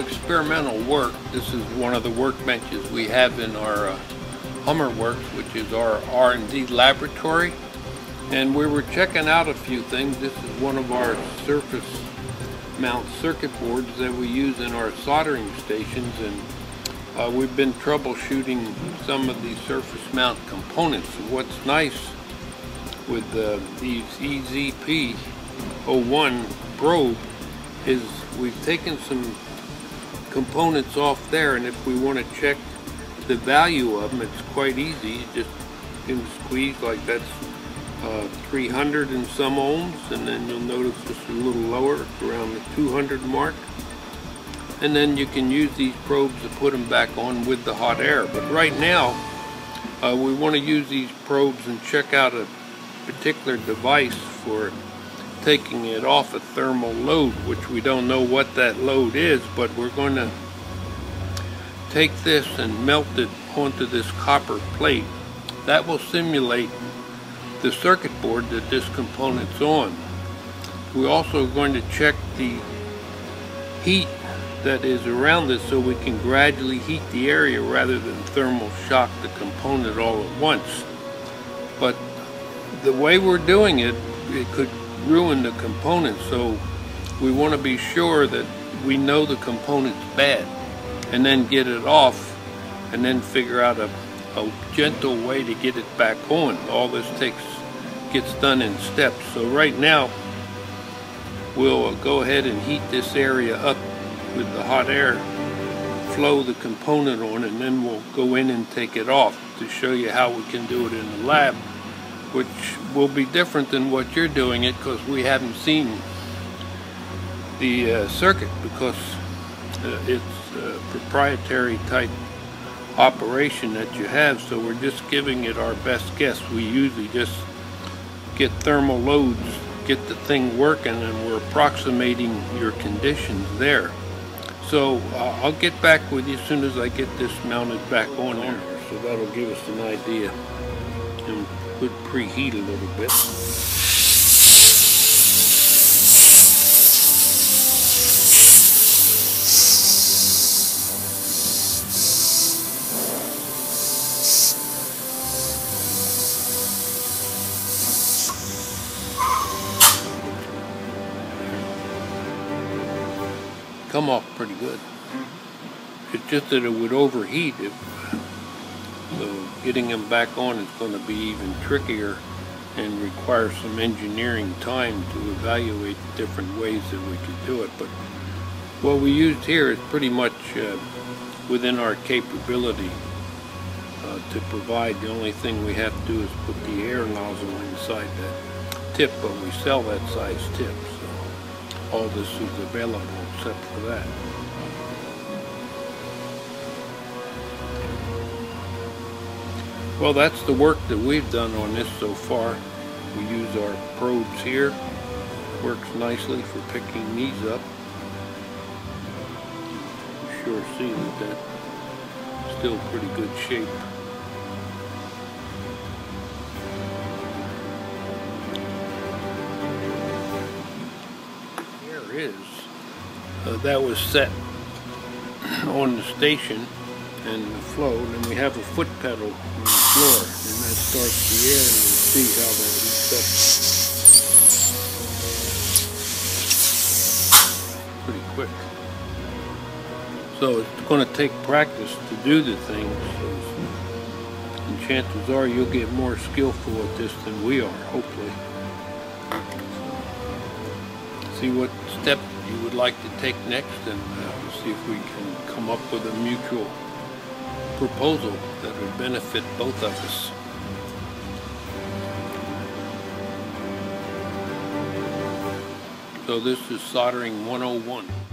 Experimental work, this is one of the workbenches we have in our uh, Hummer Works, which is our R&D laboratory. And we were checking out a few things. This is one of our surface mount circuit boards that we use in our soldering stations. And uh, we've been troubleshooting some of these surface mount components. What's nice with uh, these EZP01 probe is we've taken some components off there and if we want to check the value of them it's quite easy. You just can squeeze like that's uh, 300 and some ohms and then you'll notice just a little lower around the 200 mark. And then you can use these probes to put them back on with the hot air. But right now uh, we want to use these probes and check out a particular device for taking it off a thermal load, which we don't know what that load is, but we're going to take this and melt it onto this copper plate. That will simulate the circuit board that this component's on. We're also going to check the heat that is around this so we can gradually heat the area rather than thermal shock the component all at once. But the way we're doing it, it could ruin the component. So we want to be sure that we know the component's bad and then get it off and then figure out a, a gentle way to get it back on. All this takes gets done in steps. So right now we'll uh, go ahead and heat this area up with the hot air flow the component on and then we'll go in and take it off to show you how we can do it in the lab which will be different than what you're doing it because we haven't seen the uh, circuit because uh, it's a proprietary type operation that you have. So we're just giving it our best guess. We usually just get thermal loads get the thing working and we're approximating your conditions there. So uh, I'll get back with you as soon as I get this mounted back on there. So that'll give us an idea. And could preheat a little bit. Come off pretty good. It's just that it would overheat if getting them back on is going to be even trickier and require some engineering time to evaluate different ways that we could do it. But what we used here is pretty much uh, within our capability uh, to provide. The only thing we have to do is put the air nozzle inside that tip, but we sell that size tip. So all this is available except for that. Well, that's the work that we've done on this so far. We use our probes here. Works nicely for picking these up. You sure see that that's still pretty good shape. There is. Uh, that was set on the station and the flow, and then we have a foot pedal on the floor, and that starts the air, and we'll see how that heats up pretty quick. So it's going to take practice to do the things, and chances are you'll get more skillful at this than we are, hopefully. See what step you would like to take next, and uh, see if we can come up with a mutual proposal that would benefit both of us. So this is soldering 101.